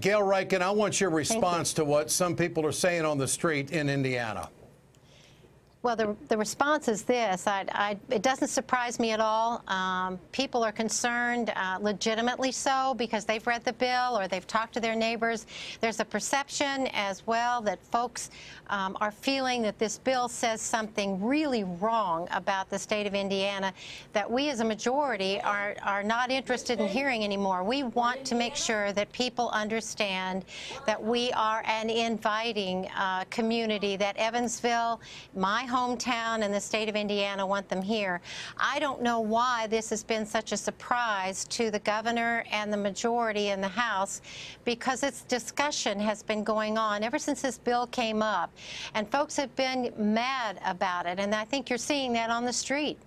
Gail Riecken, I want your response to what some people are saying on the street in Indiana. Well, the, the response is this. I, I, it doesn't surprise me at all. Um, people are concerned, uh, legitimately so, because they've read the bill or they've talked to their neighbors. There's a perception as well that folks um, are feeling that this bill says something really wrong about the state of Indiana that we as a majority are, are not interested in hearing anymore. We want to make sure that people understand that we are an inviting uh, community, that Evansville, my hometown and the state of Indiana want them here. I don't know why this has been such a surprise to the governor and the majority in the House because its discussion has been going on ever since this bill came up. And folks have been mad about it. And I think you're seeing that on the street.